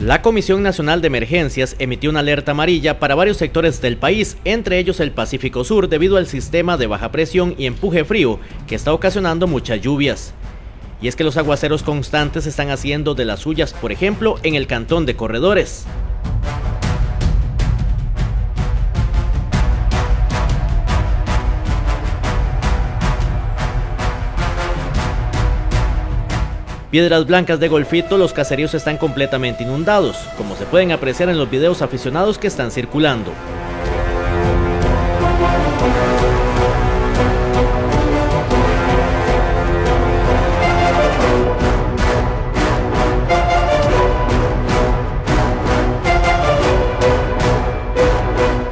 La Comisión Nacional de Emergencias emitió una alerta amarilla para varios sectores del país, entre ellos el Pacífico Sur, debido al sistema de baja presión y empuje frío que está ocasionando muchas lluvias. Y es que los aguaceros constantes están haciendo de las suyas, por ejemplo, en el cantón de Corredores. Piedras Blancas de Golfito, los caseríos están completamente inundados, como se pueden apreciar en los videos aficionados que están circulando.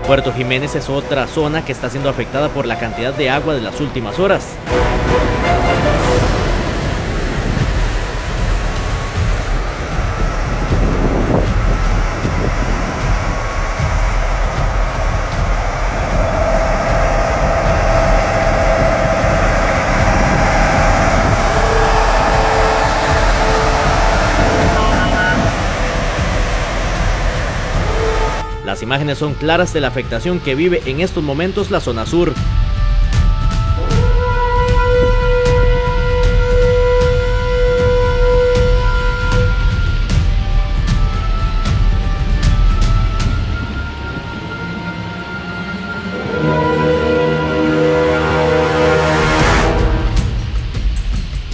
Puerto Jiménez es otra zona que está siendo afectada por la cantidad de agua de las últimas horas. Las imágenes son claras de la afectación que vive en estos momentos la zona sur.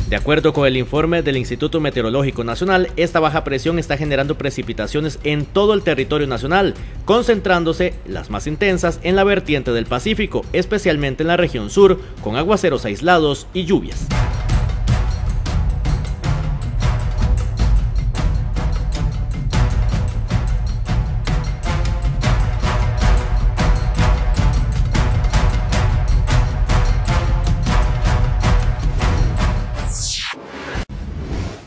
De acuerdo con el informe del Instituto Meteorológico Nacional, esta baja presión está generando precipitaciones en todo el territorio nacional, concentrándose las más intensas en la vertiente del Pacífico, especialmente en la región sur, con aguaceros aislados y lluvias.